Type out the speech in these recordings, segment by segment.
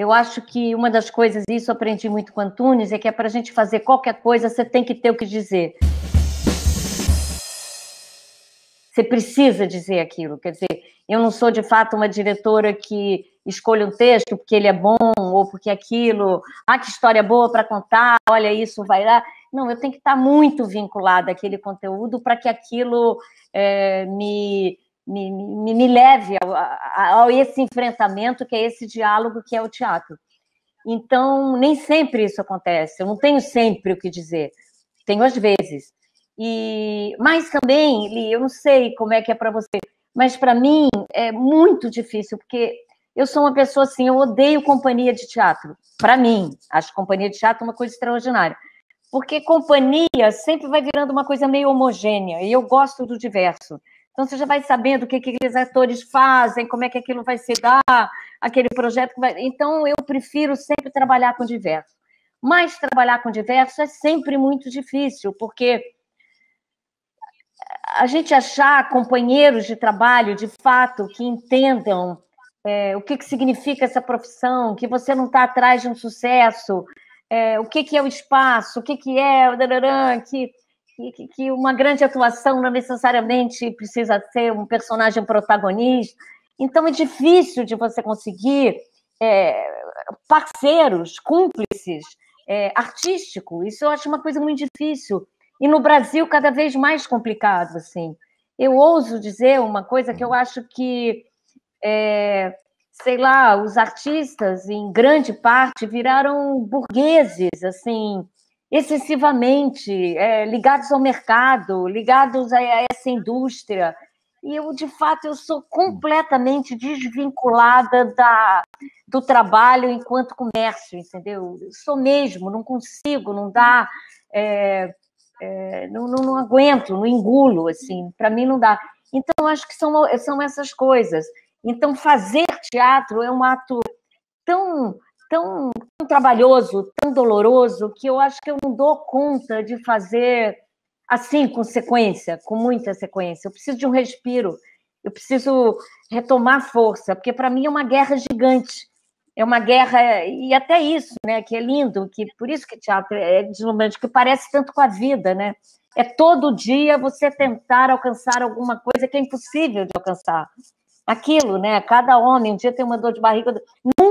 Eu acho que uma das coisas, e isso aprendi muito com Antunes, é que é para a gente fazer qualquer coisa, você tem que ter o que dizer. Você precisa dizer aquilo. Quer dizer, eu não sou de fato uma diretora que escolhe um texto porque ele é bom ou porque aquilo, ah, que história boa para contar, olha isso, vai lá. Não, eu tenho que estar muito vinculada àquele conteúdo para que aquilo é, me me, me, me leve a, a, esse enfrentamento, que é esse diálogo que é o teatro. Então, nem sempre isso acontece, eu não tenho sempre o que dizer, tenho às vezes. E, mas também, Li, eu não sei como é que é para você, mas para mim é muito difícil, porque eu sou uma pessoa assim, eu odeio companhia de teatro. Para mim, acho companhia de teatro uma coisa extraordinária. Porque companhia sempre vai virando uma coisa meio homogênea, e eu gosto do diverso. Então, você já vai sabendo o que, que aqueles atores fazem, como é que aquilo vai se dar, aquele projeto vai. Então, eu prefiro sempre trabalhar com diverso. Mas trabalhar com diverso é sempre muito difícil, porque a gente achar companheiros de trabalho, de fato, que entendam é, o que, que significa essa profissão, que você não está atrás de um sucesso, é, o que, que é o espaço, o que, que é o que que, que uma grande atuação não necessariamente precisa ser um personagem protagonista. Então, é difícil de você conseguir é, parceiros, cúmplices, é, artístico. Isso eu acho uma coisa muito difícil. E no Brasil, cada vez mais complicado, assim. Eu ouso dizer uma coisa que eu acho que, é, sei lá, os artistas, em grande parte, viraram burgueses, assim, excessivamente é, ligados ao mercado, ligados a, a, essa indústria. E eu, de fato, eu sou completamente desvinculada da, do trabalho enquanto comércio, entendeu? Eu sou mesmo, não consigo, não dá, é, é, não, não, não, aguento, não engulo, assim, para mim não dá. Então, acho que são, são essas coisas. Então, fazer teatro é um ato tão tão, tão trabalhoso, tão doloroso, que eu acho que eu não dou conta de fazer assim, com sequência, com muita sequência. Eu preciso de um respiro, eu preciso retomar força, porque para mim é uma guerra gigante. É uma guerra, e até isso, né, que é lindo, que por isso que teatro é deslumbrante, que parece tanto com a vida, né? É todo dia você tentar alcançar alguma coisa que é impossível de alcançar aquilo, né? Cada homem, um dia tem uma dor de barriga,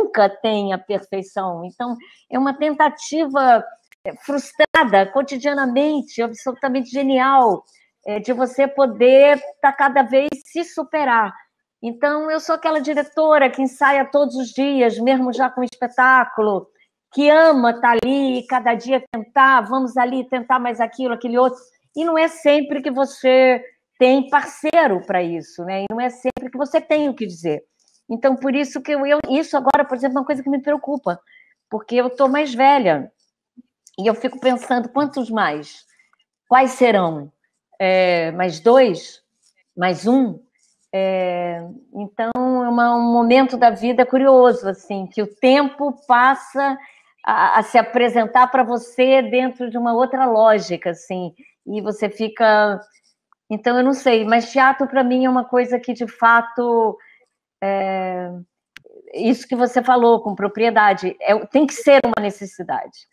nunca tem a perfeição. Então, é uma tentativa é, frustrada cotidianamente, absolutamente genial, é, de você poder estar tá cada vez se superar. Então, eu sou aquela diretora que ensaia todos os dias, mesmo já com espetáculo, que ama estar tá ali, cada dia tentar, vamos ali tentar mais aquilo, aquele outro. E não é sempre que você tem parceiro para isso, né? E não é sempre que você tem o que dizer. Então, por isso que eu, eu isso agora, por exemplo, é uma coisa que me preocupa, porque eu estou mais velha e eu fico pensando quantos mais, quais serão, é, mais dois, mais um. É, então, é uma, um momento da vida curioso, assim, que o tempo passa a, a se apresentar para você dentro de uma outra lógica, assim, e você fica então, eu não sei, mas teatro para mim é uma coisa que, de fato, é, isso que você falou com propriedade, é, tem que ser uma necessidade.